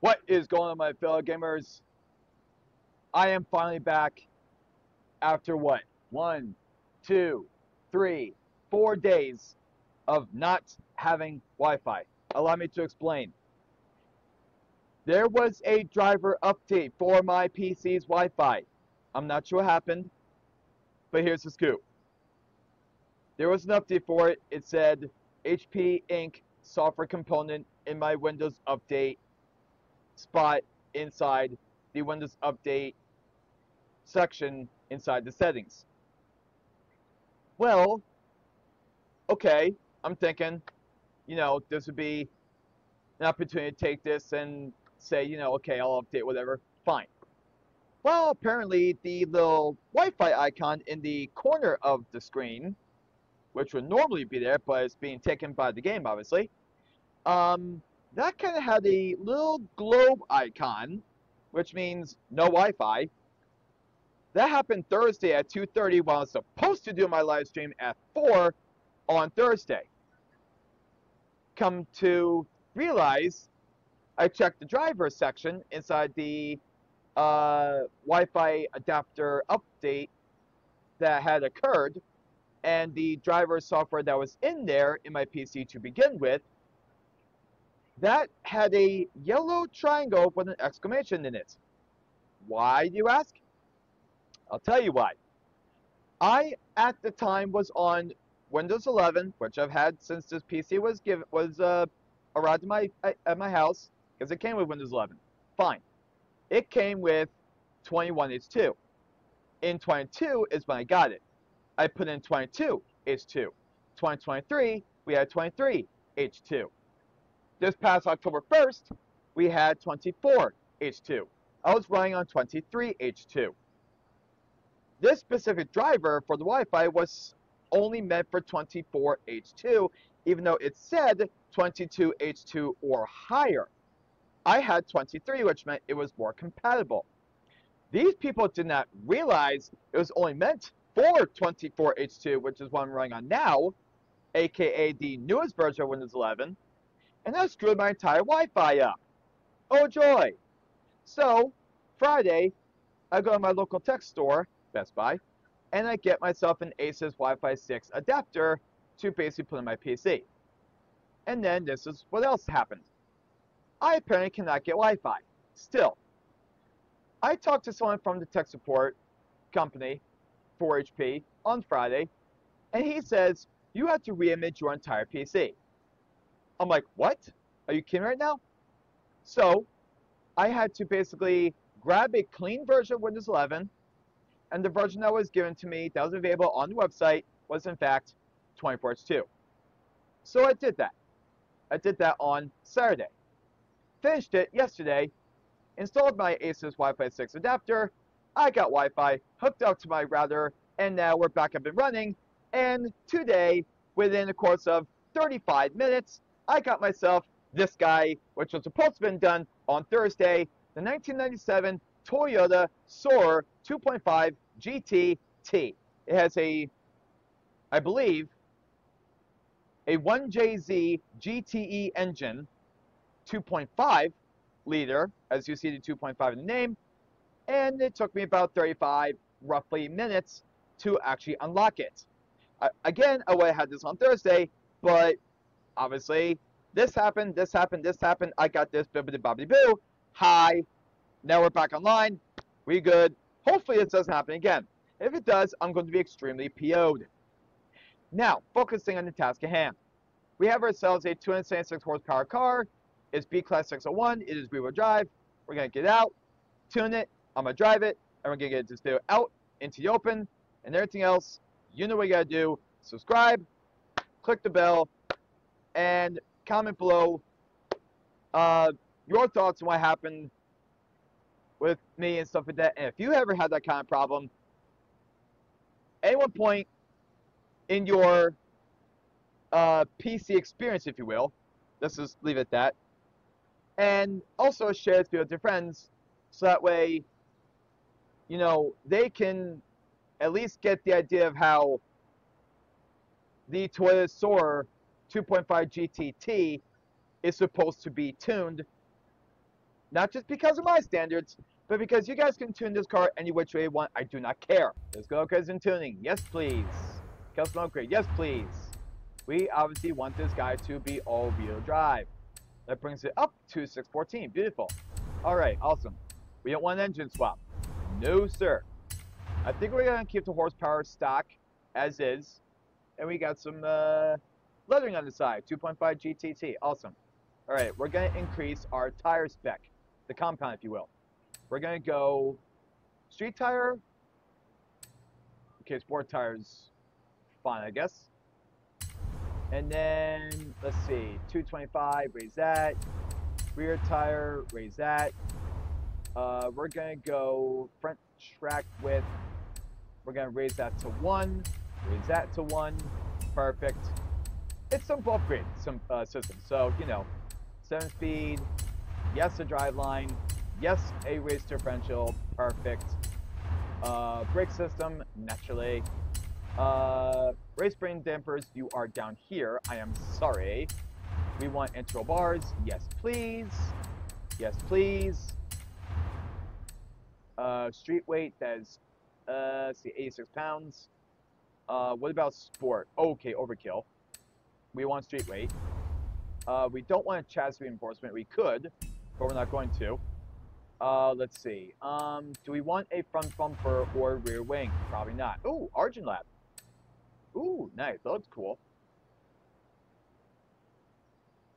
What is going on, my fellow gamers? I am finally back after what? One, two, three, four days of not having Wi Fi. Allow me to explain. There was a driver update for my PC's Wi Fi. I'm not sure what happened, but here's the scoop. There was an update for it. It said HP Inc. software component in my Windows Update spot inside the Windows Update section inside the settings. Well, okay, I'm thinking, you know, this would be an opportunity to take this and say, you know, okay, I'll update whatever. Fine. Well, apparently the little Wi-Fi icon in the corner of the screen, which would normally be there, but it's being taken by the game, obviously, um, that kind of had a little globe icon, which means no Wi-Fi. That happened Thursday at 2.30 while I was supposed to do my live stream at 4 on Thursday. Come to realize, I checked the driver section inside the uh, Wi-Fi adapter update that had occurred, and the driver software that was in there in my PC to begin with that had a yellow triangle with an exclamation in it. Why, do you ask? I'll tell you why. I, at the time, was on Windows 11, which I've had since this PC was given was uh, arrived at my at my house because it came with Windows 11. Fine. It came with 21H2. In 22 is when I got it. I put in 22H2. 2023, we had 23H2. This past October 1st, we had 24H2. I was running on 23H2. This specific driver for the Wi-Fi was only meant for 24H2, even though it said 22H2 or higher. I had 23, which meant it was more compatible. These people did not realize it was only meant for 24H2, which is what I'm running on now, aka the newest version of Windows 11, and that screwed my entire Wi-Fi up. Oh joy! So, Friday, I go to my local tech store, Best Buy, and I get myself an Asus Wi-Fi 6 adapter to basically put in my PC. And then this is what else happened. I apparently cannot get Wi-Fi. Still, I talked to someone from the tech support company for HP on Friday, and he says you have to reimage your entire PC. I'm like, what? Are you kidding right now? So I had to basically grab a clean version of Windows 11, and the version that was given to me that was available on the website was in fact 24H2. So I did that. I did that on Saturday. Finished it yesterday, installed my Asus Wi-Fi 6 adapter, I got Wi-Fi hooked up to my router, and now we're back up and running. And today, within the course of 35 minutes, I got myself this guy, which was supposed to have been done on Thursday, the 1997 Toyota Soarer 2.5 GTT. It has a, I believe, a 1JZ GTE engine, 2.5 liter, as you see the 2.5 in the name, and it took me about 35 roughly minutes to actually unlock it. Uh, again, I would have had this on Thursday, but obviously, this happened, this happened, this happened. I got this, bibbidi bobbidi boo. Hi. Now we're back online. We good. Hopefully this doesn't happen again. If it does, I'm going to be extremely PO'd. Now, focusing on the task at hand. We have ourselves a 276 horsepower car. It's B-Class 601. It is rear-wheel drive. We're going to get out, tune it. I'm going to drive it. And we're going to get this video out into the open. And everything else, you know what you got to do. Subscribe, click the bell, and comment below uh, your thoughts on what happened with me and stuff like that. And if you ever had that kind of problem, at one point in your uh, PC experience, if you will, let's just leave it at that. And also share video with your friends so that way, you know, they can at least get the idea of how the Toyota Soarer 2.5 GTT is supposed to be tuned Not just because of my standards, but because you guys can tune this car any which way you want, I do not care. Let's go custom tuning. Yes, please. Custom upgrade. Yes, please. We obviously want this guy to be all-wheel drive. That brings it up to 614. Beautiful. All right, awesome. We don't want an engine swap. No, sir. I think we're going to keep the horsepower stock as is. And we got some uh, lettering on the side. 2.5 GTT. Awesome. All right, we're to increase our tire spec. The compound, if you will. We're to go street tire. Okay, sport tires, fine, I guess. And then, let's see, 225, raise that. Rear tire, raise that. Uh, we're to go front track width. We're to raise that to 1. Raise that to 1. Perfect. It's some upgrade some uh, system. So, you know, 7 speed. Yes, a drive line. Yes, a race differential, perfect. Uh, brake system, naturally. Uh, race spring dampers, you are down here. I am sorry. We want intro bars. Yes, please. Yes, please. Uh, street weight, that is, uh, see, 86 pounds. Uh, what about sport? Okay, overkill. We want street weight. Uh, we don't want a chassis reinforcement. We could, but we're not going to. Uh, let's see. Um, do we want a front bumper or rear wing? Probably not. Ooh, Argent Lab. Ooh, nice. That looks cool.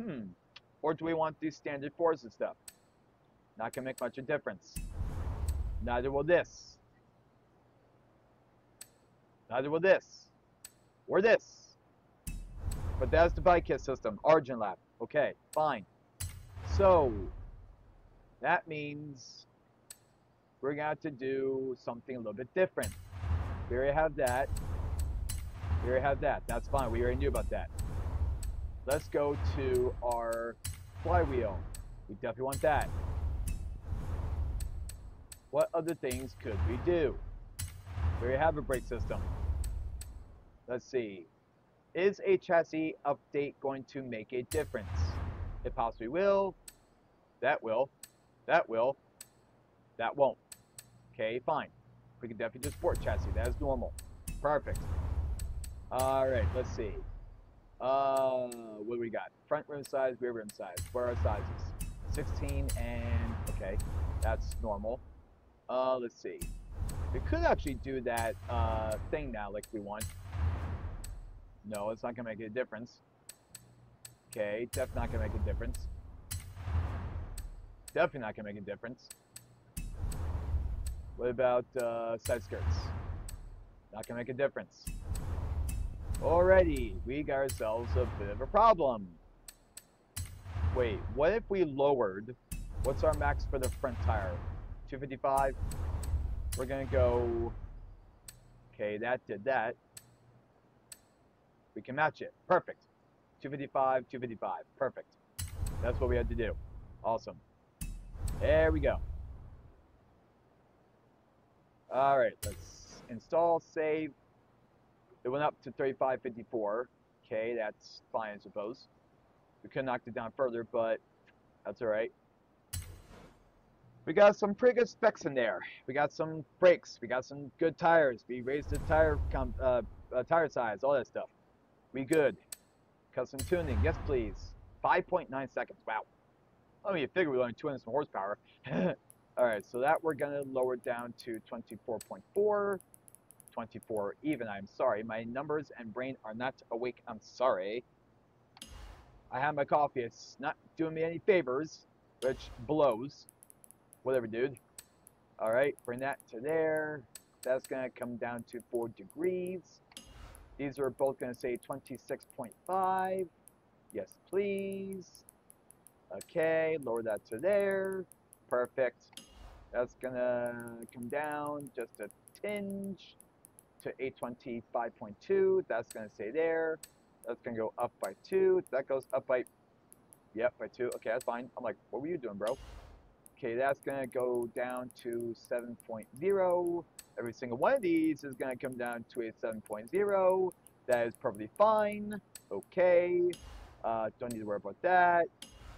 Hmm. Or do we want these standard fours and stuff? Not gonna make much of a difference. Neither will this. Neither will this. Or this. But that's the bike kit system. Argent Lab. Okay, fine. So, that means we're going to have to do something a little bit different. We already have that. We already have that. That's fine. We already knew about that. Let's go to our flywheel. We definitely want that. What other things could we do? We already have a brake system. Let's see. Is a chassis update going to make a difference? It possibly will. That will. That will. That won't. Okay, fine. We can definitely do sport chassis. That is normal. Perfect. Alright, let's see. Uh, what do we got? Front rim size, rear rim size. What are our sizes? 16 and... Okay, that's normal. Uh, let's see. We could actually do that uh, thing now like we want. No, it's not going to make a difference. Okay, definitely not going to make a difference. Definitely not gonna make a difference. What about uh, side skirts? Not gonna make a difference. Alrighty, we got ourselves a bit of a problem. Wait, what if we lowered, what's our max for the front tire? 255? We're gonna go, okay, that did that. We can match it, perfect. 255, 255, perfect. That's what we had to do. Awesome. There we go. All right, let's install, save. It went up to 3554. Okay, that's fine, I suppose. We could knock it down further, but that's all right. We got some pretty good specs in there. We got some brakes. We got some good tires. We raised the tire uh, uh, tire size, all that stuff. We good. Custom tuning, yes please. 5.9 seconds. Wow. I mean, you figure we only 200 some horsepower. All right, so that we're going to lower down to 24.4, 24 even. I'm sorry. My numbers and brain are not awake. I'm sorry. I have my coffee. It's not doing me any favors, which blows. Whatever, dude. All right, bring that to there. That's going to come down to 4 degrees. These are both going to say 26.5. Yes, please. Okay, lower that to there. Perfect. That's gonna come down just a tinge to 825.2. That's gonna stay there. That's gonna go up by two. That goes up by, yep, by two. Okay, that's fine. I'm like, what were you doing, bro? Okay, that's gonna go down to 7.0. Every single one of these is gonna come down to a 7.0. That is perfectly fine. Okay. Uh, don't need to worry about that.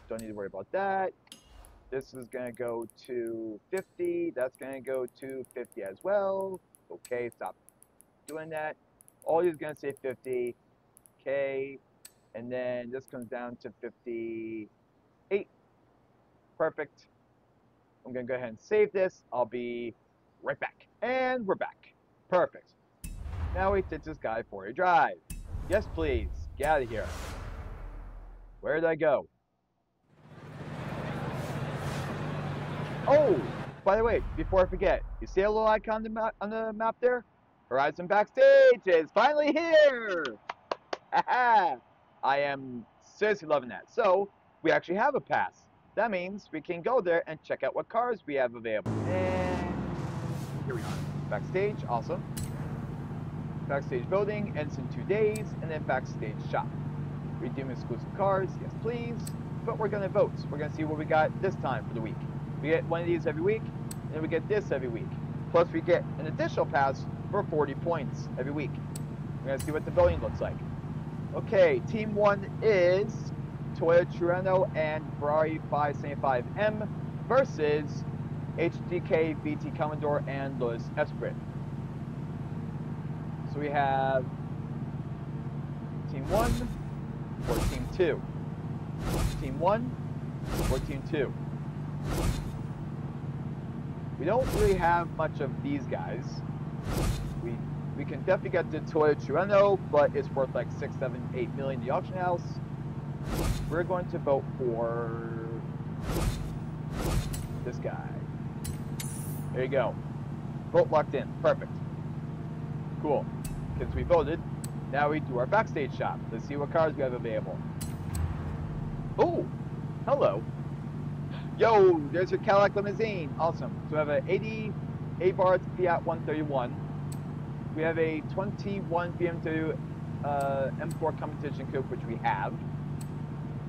Don't need to worry about that. This is going to go to 50. That's going to go to 50 as well. Okay, stop doing that. All these going to say 50. Okay. And then this comes down to 58. Perfect. I'm to go ahead and save this. I'll be right back. And we're back. Perfect. Now we take this guy for a drive. Yes, please. Get out of here. Where did I go? Oh, by the way, before I forget, you see a little icon on the map, there? Horizon Backstage is finally here! I am seriously loving that. So, we actually have a pass. That means we can go there and check out what cars we have available. And here we are. Backstage, awesome. Backstage building ends in two days, and then backstage shop. Redeem exclusive cars, yes please. But we're gonna vote. We're gonna see what we got this time for the week. We get one of these every week, and we get this every week. Plus we get an additional pass for 40 points every week. We're gonna see what the building looks like. Okay, team one is Toyota Trueno and Ferrari 575M versus HDT VT Commodore and Lotus Esprit. So we have team one or team two. Team one or team two. We don't really have much of these guys. We we can definitely get the Toyota Trueno, but it's worth like six, seven, eight million in the auction house. We're going to vote for this guy. There you go. Vote locked in. Perfect. Cool. Since we voted, now we do our backstage shop. Let's see what cars we have available. Oh, hello. Yo, there's your Cadillac limousine. Awesome. So we have an 80 Abarth Fiat 131. We have a 21 BMW uh, M4 competition coupe, which we have.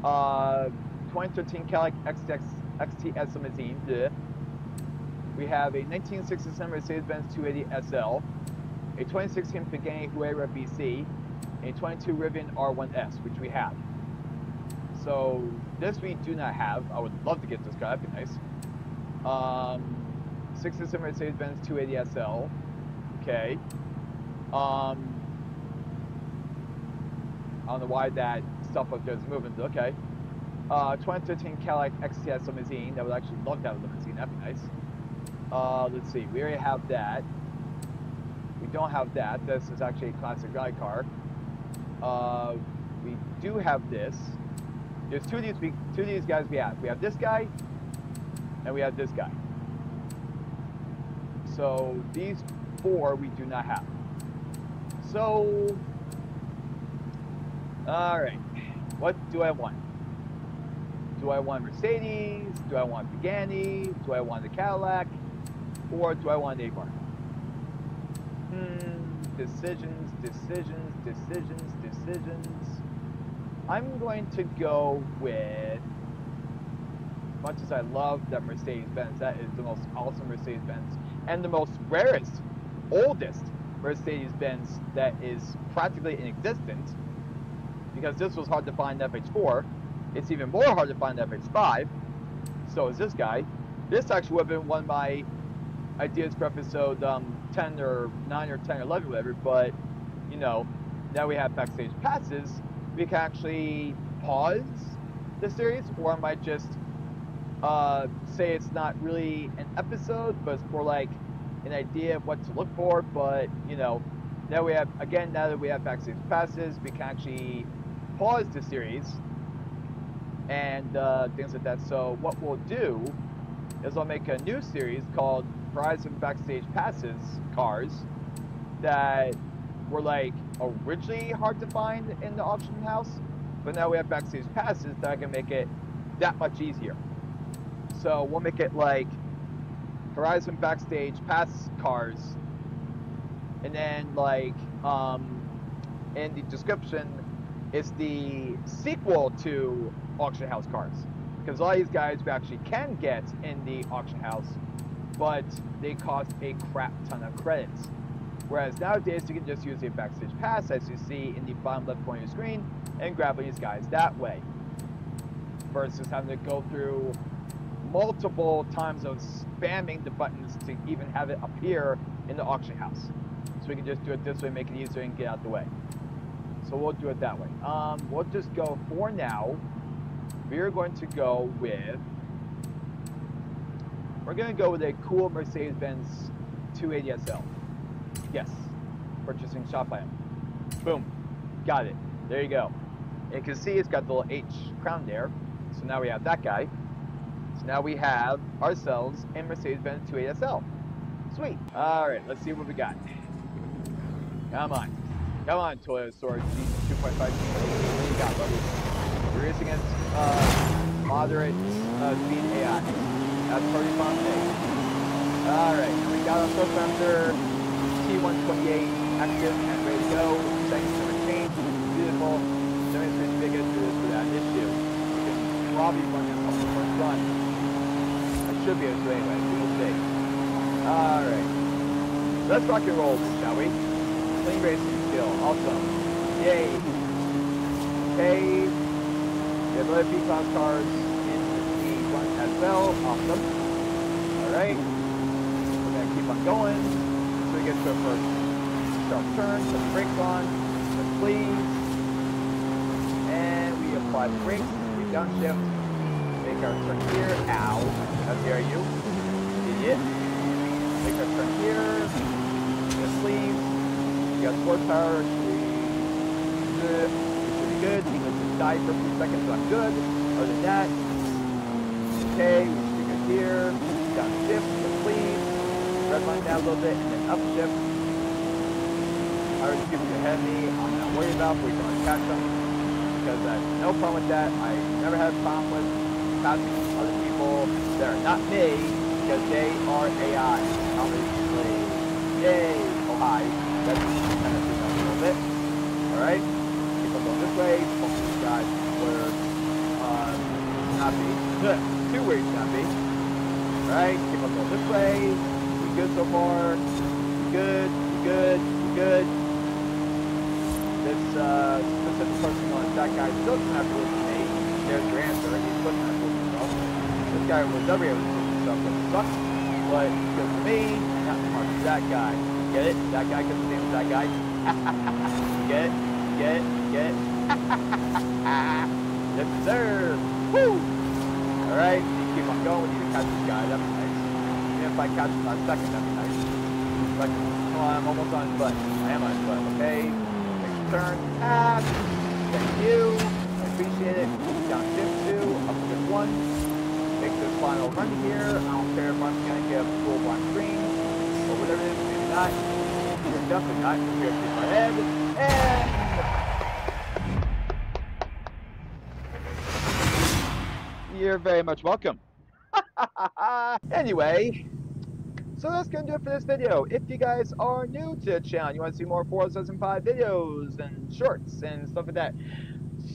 Uh, 2013 Cadillac XTX, XTS limousine. Bleh. We have a 1967 Mercedes-Benz 280 SL, a 2016 Pagani Huayra BC, a 22 Rivian R1S, which we have. So this we do not have. I would love to get this car. That'd be nice. Um, 67 Mercedes-Benz 280 SL. Okay. Um, I don't know why that stuff there is moving. Okay. Uh, 2013 Cadillac XTS limousine. I would actually love to have a limousine. That'd be nice. Uh, let's see. We already have that. We don't have that. This is actually a classic rally car. Uh, we do have this. There's two of these. We, two of these guys we have. We have this guy, and we have this guy. So these four we do not have. So, all right. What do I want? Do I want Mercedes? Do I want Pagani? Do I want the Cadillac? Or do I want a Abarth? Hmm, decisions, decisions, decisions, decisions. I'm going to go with, much as I love that Mercedes-Benz, that is the most awesome Mercedes-Benz, and the most rarest, oldest Mercedes-Benz that is practically in existence, because this was hard to find FH4, it's even more hard to find FH5, so is this guy. This actually would have been one of my ideas for episode um, 10 or 9 or 10 or 11 or whatever, but, you know, now we have backstage passes, we can actually pause the series, or I might just uh, say it's not really an episode, but it's more like an idea of what to look for. But you know, now we have again now that we have backstage passes, we can actually pause the series and uh, things like that. So what we'll do is I'll make a new series called Horizon Backstage Passes Cars that were like originally hard to find in the auction house, but now we have backstage passes that can make it that much easier. So we'll make it like Horizon backstage pass cars, and then like um, in the description, it's the sequel to auction house cars because a lot of these guys we actually can get in the auction house, but they cost a crap ton of credits. Whereas nowadays you can just use a backstage pass as you see in the bottom left corner of your screen and grab these guys that way. Versus having to go through multiple times of spamming the buttons to even have it appear in the auction house. So we can just do it this way, make it easier and get out the way. So we'll do it that way. Um, we'll just go for now. We're going to go with, we're going to go with a cool Mercedes-Benz 280SL. Yes, purchasing shop. Boom, got it. There you go. And you can see it's got the little H crown there. So now we have that guy. So now we have ourselves a Mercedes-Benz 280SL. Sweet. All right, let's see what we got. Come on. Come on, Toyota Soarer 2.5 What do you got, buddy? You're racing against uh, moderate uh, speed AI. That's pretty fun. Alright, we got our Fender T128 active and ready to go. Settings never change. Beautiful. Settings pretty big into this without issue. You can probably run this on the first run. I should be able to anyway. We will see. Alright. Let's rock and roll, shall we? Clean racing skill. Awesome. Yay. Okay. We have other B-Class cars in the front as well. Awesome. Alright. We're going to keep on going. So we get to our first sharp turn. Put the brakes on. Let's please. And we apply the brakes. We downshift. Make our turn here. Ow. How dare you. Idiot. Make our turn here. The sleeves. We got horsepower. Good. We should good. Let's just die for a few seconds. So I'm good. Other than that, okay. We be good here. Downshift. The sleeves. Red line down a little bit, and then upshift. I already give you ahead of. I'm not worried about. We can catch them because I have no problem with that. I never had a problem with passing other people that are not me because they are AI. Obviously, yay! Oh hi. That's kind of a little bit. All right. Keep this way. Both these guys were uh, not be two ways not be. Right. Keep on going this way. We good so far. We good. We good. We good. This uh, specific person on that guy still doesn't have to listen me. There's your answer. He doesn't himself. This guy was never able to himself, sucks. But good for me, not that guy. Get it? That guy because his name that guy. Get it? Get it? Get it? yes, sir. Woo! Alright, keep on going. We need to catch this guy. That'd be nice. Even if I catch him last second, that'd be nice. Like, oh, I'm almost on his butt. I am on his butt, okay? Next turn. Ah, thank you. I appreciate it. Down shift two, up to one. Make this final run here. I don't care if I'm gonna get a full black screen or whatever it is, maybe not. You're definitely not. Keep my head. And you're very much welcome. anyway, so that's gonna do it for this video. If you guys are new to the channel, you want to see more Forza 5 videos and shorts and stuff like that.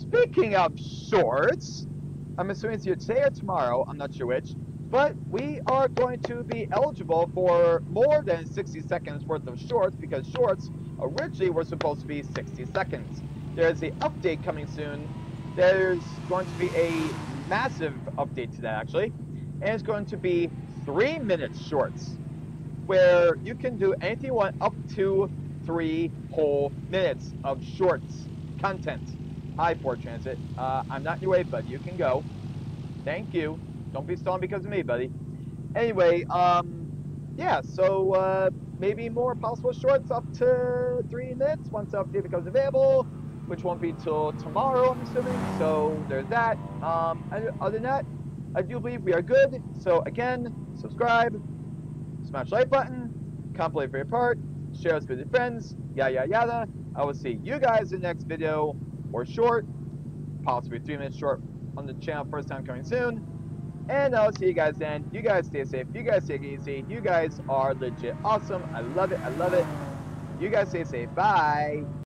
Speaking of shorts, I'm assuming it's either today or tomorrow, I'm not sure which, but we are going to be eligible for more than 60 seconds worth of shorts because shorts originally were supposed to be 60 seconds. There's the update coming soon. There's going to be a massive update to that actually, and it's going to be three minute shorts where you can do anything you want up to three whole minutes of shorts content. Hi, Ford Transit. Uh, I'm not your way, but you can go. Thank you. Don't be stalling because of me, buddy. Anyway, um, yeah, so uh, maybe more possible shorts up to three minutes once update becomes available, which won't be till tomorrow, I'm assuming. So there's that. Um, other than that, I do believe we are good. So again, subscribe, smash like button, comment for your part, share us with your friends, yada yada yada. I will see you guys in the next video, or short, possibly three minutes short on the channel, first time coming soon. And I'll see you guys then. You guys stay safe. You guys take it easy. You guys are legit awesome. I love it. I love it. You guys stay safe. Bye.